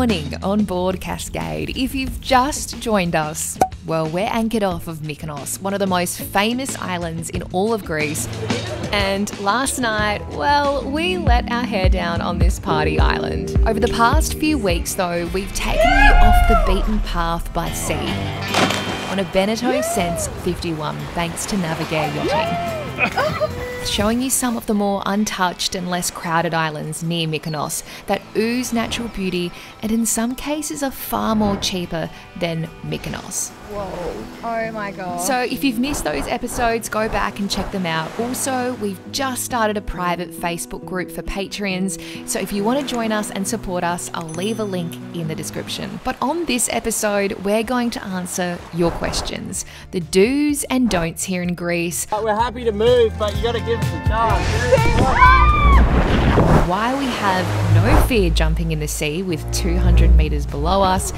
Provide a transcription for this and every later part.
morning on board Cascade. If you've just joined us, well, we're anchored off of Mykonos, one of the most famous islands in all of Greece. And last night, well, we let our hair down on this party island. Over the past few weeks, though, we've taken you off the beaten path by sea on a Beneteau Sense 51, thanks to Navigare Yachting showing you some of the more untouched and less crowded islands near Mykonos that ooze natural beauty and in some cases are far more cheaper than Mykonos. Whoa. Oh my god. So if you've missed those episodes, go back and check them out. Also, we've just started a private Facebook group for Patreons. So if you want to join us and support us, I'll leave a link in the description. But on this episode, we're going to answer your questions. The do's and don'ts here in Greece. We're happy to move, but you gotta give us a chance. Why we have no fear jumping in the sea with 200 meters below us.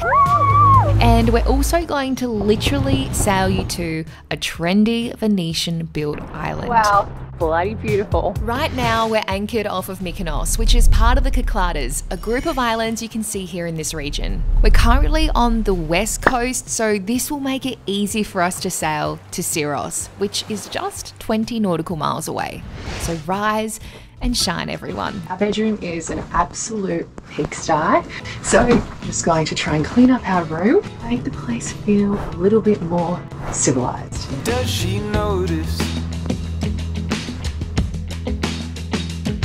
And we're also going to literally sail you to a trendy Venetian built island. Wow, bloody beautiful. Right now, we're anchored off of Mykonos, which is part of the Cyclades, a group of islands you can see here in this region. We're currently on the west coast, so this will make it easy for us to sail to Syros, which is just 20 nautical miles away. So rise and shine, everyone. Our bedroom is an absolute pigsty, so I'm just going to try and clean up our room, make the place feel a little bit more civilized. Does she notice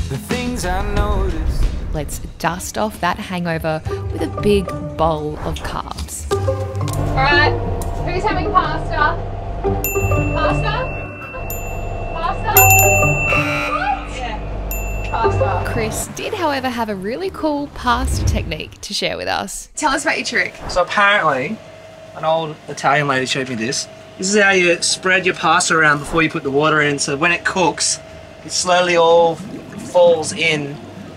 the things I notice? Let's dust off that hangover with a big bowl of carbs. Alright, who's having pasta? Pasta? Pasta? Pasta. Chris did, however, have a really cool pasta technique to share with us. Tell us about your trick. So apparently, an old Italian lady showed me this. This is how you spread your pasta around before you put the water in, so when it cooks, it slowly all falls in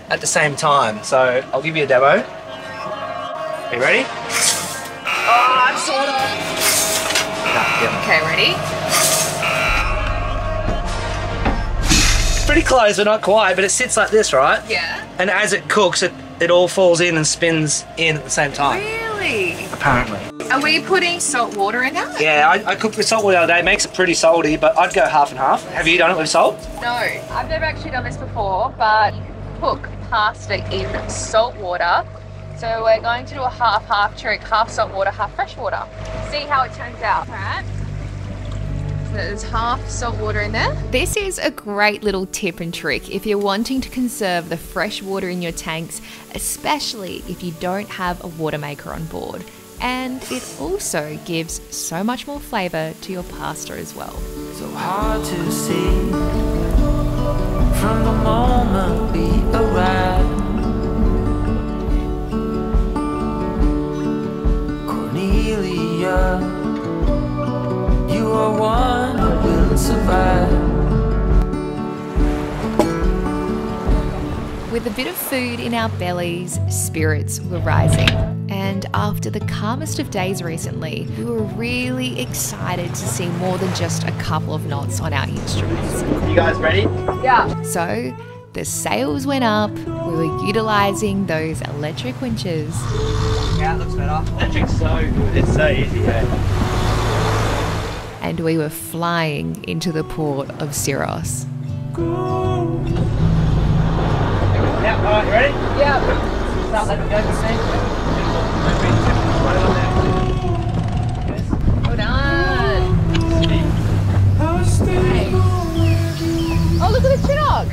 at the same time. So I'll give you a demo. Are you ready? Oh, sort of. yeah. Okay, ready? Pretty close, but not quite. But it sits like this, right? Yeah. And as it cooks, it, it all falls in and spins in at the same time. Really? Apparently. Are we putting salt water in that? Yeah, I, I cooked with salt water the other day. It makes it pretty salty, but I'd go half and half. Have you done it with salt? No, I've never actually done this before, but you can cook pasta in salt water. So we're going to do a half-half trick, half salt water, half fresh water. See how it turns out, alright? So there's half salt water in there. This is a great little tip and trick if you're wanting to conserve the fresh water in your tanks, especially if you don't have a water maker on board. And it also gives so much more flavour to your pasta as well. So hard to see from the moment we arrive. Cornelia, you are one With a bit of food in our bellies, spirits were rising. And after the calmest of days recently, we were really excited to see more than just a couple of knots on our instruments. You guys ready? Yeah. So the sails went up, we were utilising those electric winches, Yeah, it looks better. Electric's so good. It's so easy, yeah. and we were flying into the port of Syros. Yeah, all right, you ready? Yeah. Start letting go, you see? Right on there. Yes. Well done. Oh, look at the Chinook.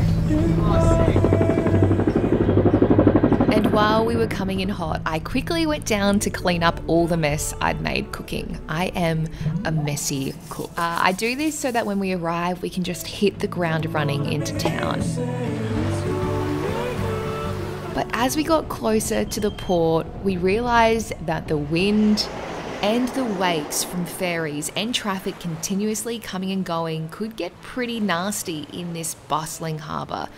And while we were coming in hot, I quickly went down to clean up all the mess I'd made cooking. I am a messy cook. Uh, I do this so that when we arrive, we can just hit the ground running into town. But as we got closer to the port, we realised that the wind and the wakes from ferries and traffic continuously coming and going could get pretty nasty in this bustling harbour.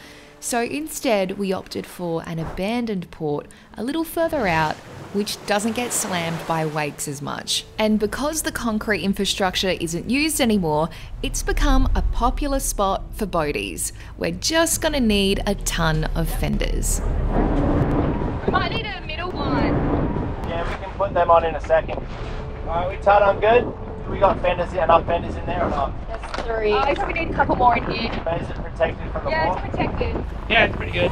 So instead, we opted for an abandoned port a little further out, which doesn't get slammed by wakes as much. And because the concrete infrastructure isn't used anymore, it's become a popular spot for boaties. We're just gonna need a ton of fenders. Might need a middle one. Yeah, we can put them on in a second. Alright, we tied on good? We got fenders, enough fenders in there or not? That's three. I probably need a couple more in here. But is it protected from the Yeah, wall? it's protected. Yeah, it's pretty good.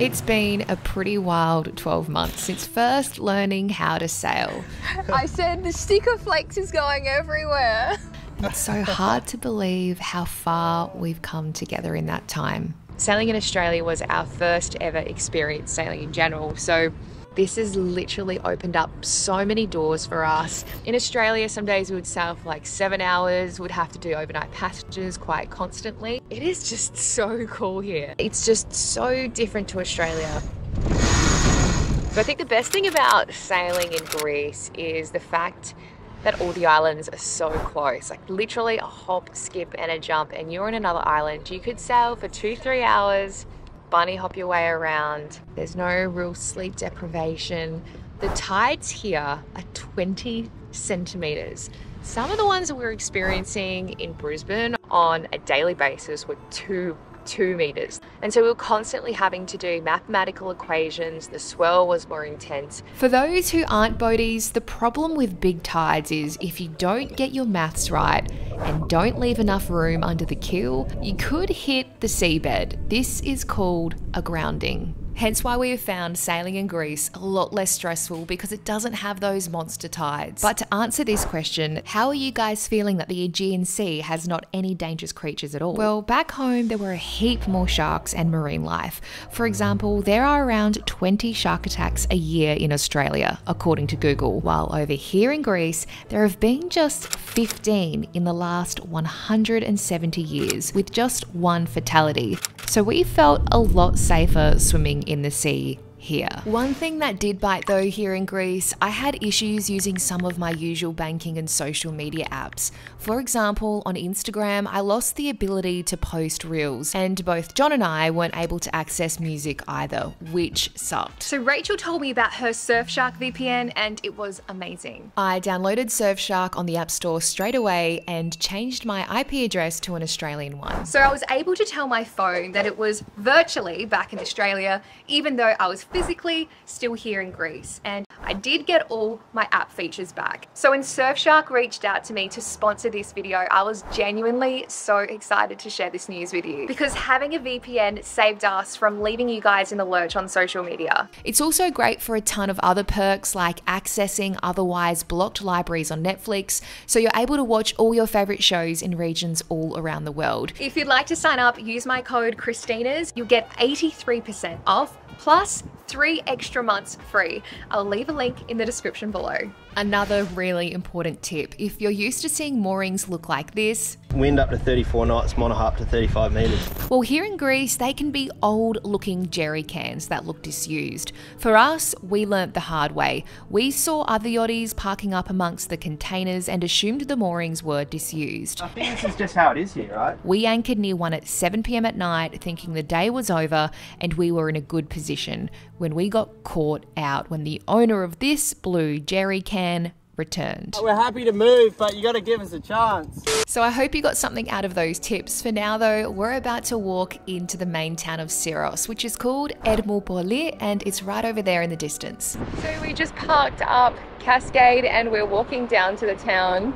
It's been a pretty wild 12 months since first learning how to sail. I said the sticker flakes is going everywhere. It's so hard to believe how far we've come together in that time. Sailing in Australia was our first ever experience sailing in general, so this has literally opened up so many doors for us. In Australia, some days we would sail for like seven hours, would have to do overnight passages quite constantly. It is just so cool here. It's just so different to Australia. But I think the best thing about sailing in Greece is the fact that all the islands are so close like literally a hop, skip, and a jump, and you're in another island. You could sail for two, three hours, bunny hop your way around. There's no real sleep deprivation. The tides here are 20 centimeters. Some of the ones that we're experiencing in Brisbane on a daily basis were two two meters. And so we were constantly having to do mathematical equations. The swell was more intense. For those who aren't boaties, the problem with big tides is if you don't get your maths right and don't leave enough room under the keel, you could hit the seabed. This is called a grounding. Hence why we have found sailing in Greece a lot less stressful because it doesn't have those monster tides. But to answer this question, how are you guys feeling that the Aegean Sea has not any dangerous creatures at all? Well, back home there were a heap more sharks and marine life. For example, there are around 20 shark attacks a year in Australia, according to Google, while over here in Greece there have been just 15 in the last 170 years, with just one fatality. So we felt a lot safer swimming in the sea here. One thing that did bite though here in Greece, I had issues using some of my usual banking and social media apps. For example, on Instagram, I lost the ability to post reels, and both John and I weren't able to access music either, which sucked. So Rachel told me about her Surfshark VPN and it was amazing. I downloaded Surfshark on the App Store straight away and changed my IP address to an Australian one. So I was able to tell my phone that it was virtually back in Australia, even though I was physically still here in Greece. And I did get all my app features back. So when Surfshark reached out to me to sponsor this video, I was genuinely so excited to share this news with you because having a VPN saved us from leaving you guys in the lurch on social media. It's also great for a ton of other perks like accessing otherwise blocked libraries on Netflix, so you're able to watch all your favorite shows in regions all around the world. If you'd like to sign up, use my code Kristina's. You'll get 83% off plus three extra months free. I'll leave a link in the description below. Another really important tip if you're used to seeing moorings look like this, Wind up to 34 knots, monohull up to 35 metres. well, here in Greece, they can be old looking jerry cans that look disused. For us, we learnt the hard way. We saw other yachties parking up amongst the containers and assumed the moorings were disused. I think this is just how it is here, right? We anchored near one at 7 pm at night, thinking the day was over and we were in a good position when we got caught out when the owner of this blue jerry can returned. We're happy to move, but you got to give us a chance. So I hope you got something out of those tips. For now, though, we're about to walk into the main town of Syros, which is called Ermoupoli, and it's right over there in the distance. So we just parked up Cascade and we're walking down to the town.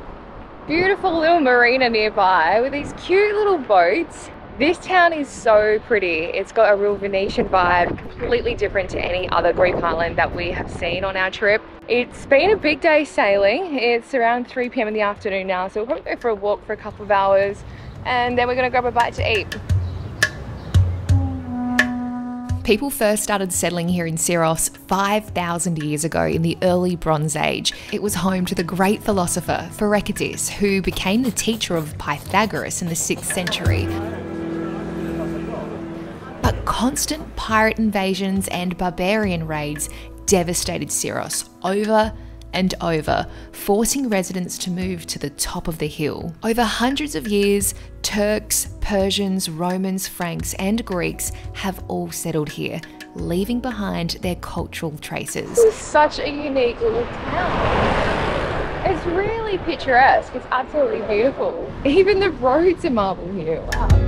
Beautiful little marina nearby with these cute little boats. This town is so pretty. It's got a real Venetian vibe, completely different to any other Greek island that we have seen on our trip. It's been a big day sailing. It's around 3 p.m. in the afternoon now, so we'll probably go for a walk for a couple of hours and then we're gonna grab a bite to eat. People first started settling here in Syros 5,000 years ago in the early Bronze Age. It was home to the great philosopher Pherecydes, who became the teacher of Pythagoras in the 6th century. But constant pirate invasions and barbarian raids devastated Syros over and over, forcing residents to move to the top of the hill. Over hundreds of years, Turks, Persians, Romans, Franks, and Greeks have all settled here, leaving behind their cultural traces. It's such a unique little town. It's really picturesque. It's absolutely beautiful. Even the roads are marble here. Wow.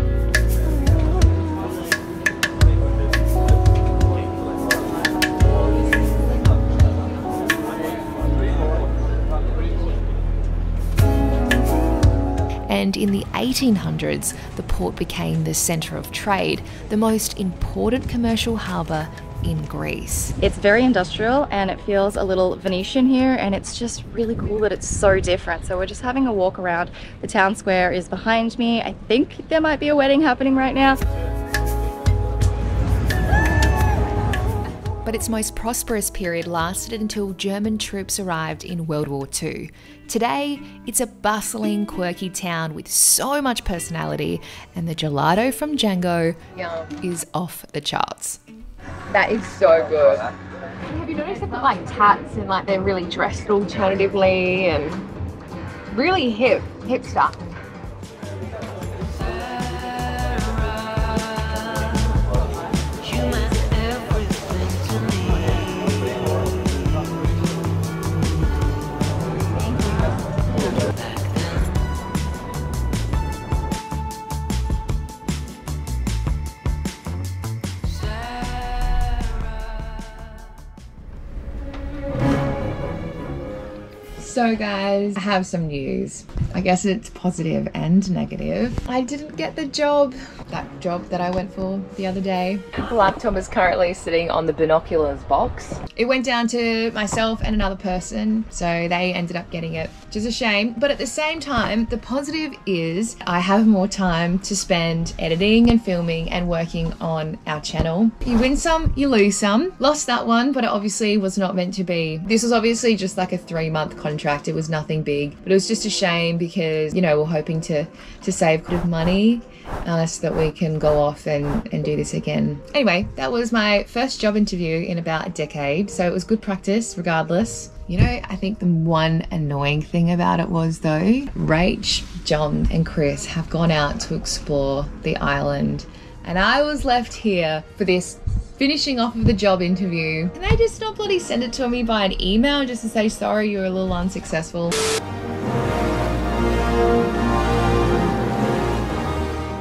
And in the 1800s, the port became the centre of trade, the most important commercial harbour in Greece. It's very industrial and it feels a little Venetian here and it's just really cool that it's so different. So we're just having a walk around. The town square is behind me. I think there might be a wedding happening right now. But its most prosperous period lasted until German troops arrived in World War II. Today, it's a bustling, quirky town with so much personality, and the gelato from Django Yum. is off the charts. That is so good. Have you noticed they've got like tats and like they're really dressed alternatively and really hip, hip stuff. So, guys, I have some news. I guess it's positive and negative. I didn't get the job, that job that I went for the other day. The laptop is currently sitting on the binoculars box. It went down to myself and another person, so they ended up getting it, which is a shame. But at the same time, the positive is I have more time to spend editing and filming and working on our channel. You win some, you lose some. Lost that one, but it obviously was not meant to be. This was obviously just like a three month contract, it was nothing big, but it was just a shame because, you know, we're hoping to, to save money uh, so that we can go off and, and do this again. Anyway, that was my first job interview in about a decade, so it was good practice regardless. You know, I think the one annoying thing about it was though, Rach, John, and Chris have gone out to explore the island, and I was left here for this finishing off of the job interview. Can they just not bloody send it to me by an email just to say sorry you were a little unsuccessful?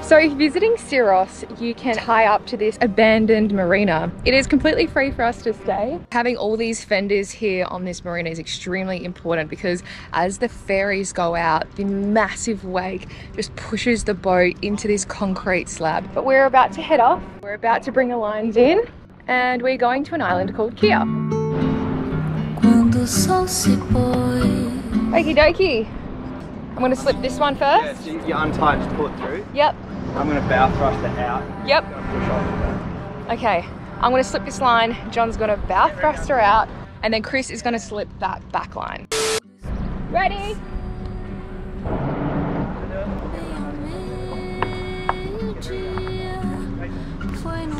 So, if visiting Syros, you can tie up to this abandoned marina. It is completely free for us to stay. Having all these fenders here on this marina is extremely important because as the ferries go out, the massive wake just pushes the boat into this concrete slab. But we're about to head off. We're about to bring the lines in and we're going to an island called Kea. Quando o sol se pôs. Okie dokie. I'm gonna slip this one first. Yeah, so you, you untie and pull it through. Yep, I'm going to bow thrust it out. yep. Push off. Okay, I'm gonna slip this line. John's gonna bow thrust her out, and then Chris is gonna slip that back line. Ready?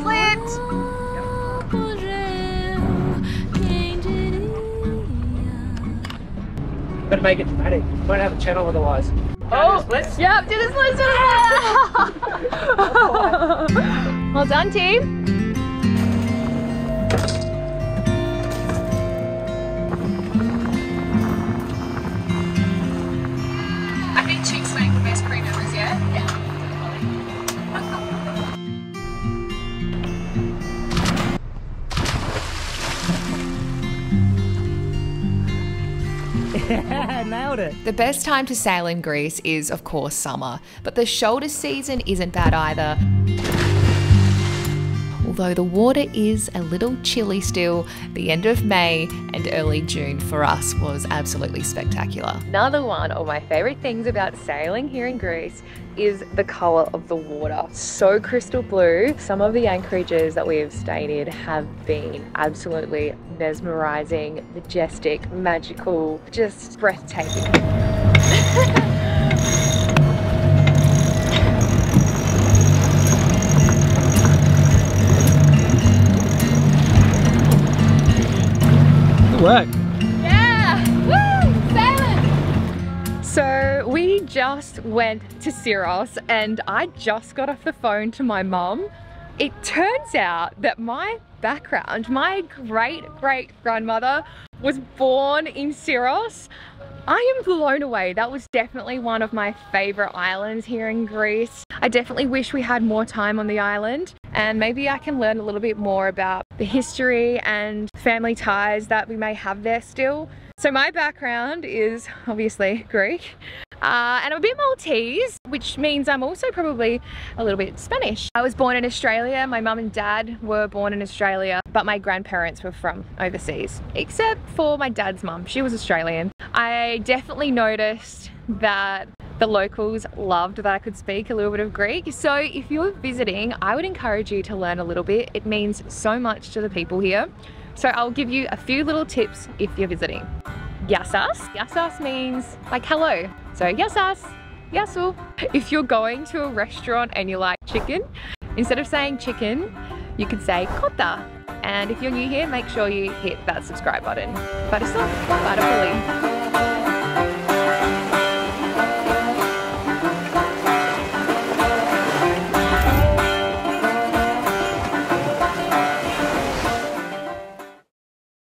Slipped. Gotta make it dramatic. Won't have a channel otherwise. Oh, yep, did a split Well done, team. The best time to sail in Greece is, of course, summer, but the shoulder season isn't bad either. Although the water is a little chilly still, the end of May and early June for us was absolutely spectacular. Another one of my favorite things about sailing here in Greece is the color of the water. So crystal blue. Some of the anchorages that we have stayed in have been absolutely mesmerizing, majestic, magical, just breathtaking. work. Yeah! Woo! Sailing! So we just went to Syros and I just got off the phone to my mum. It turns out that my background, my great great grandmother was born in Syros. I am blown away. That was definitely one of my favorite islands here in Greece. I definitely wish we had more time on the island and maybe I can learn a little bit more about the history and family ties that we may have there still. So my background is obviously Greek. Uh, and I'm a bit Maltese, which means I'm also probably a little bit Spanish. I was born in Australia. My mum and dad were born in Australia, but my grandparents were from overseas, except for my dad's mum. She was Australian. I definitely noticed that the locals loved that I could speak a little bit of Greek. So if you're visiting, I would encourage you to learn a little bit. It means so much to the people here. So I'll give you a few little tips if you're visiting. Yasas. Yasas means like hello. So yasas, yasu. If you're going to a restaurant and you like chicken, instead of saying chicken, you could say kota. And if you're new here, make sure you hit that subscribe button.